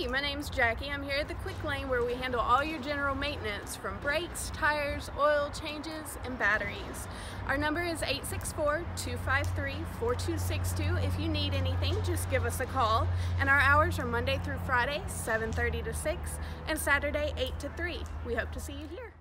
Hey, my name's Jackie. I'm here at the Quick Lane where we handle all your general maintenance from brakes, tires, oil changes, and batteries. Our number is 864-253-4262. If you need anything, just give us a call. And our hours are Monday through Friday, 7.30 to 6, and Saturday, 8 to 3. We hope to see you here.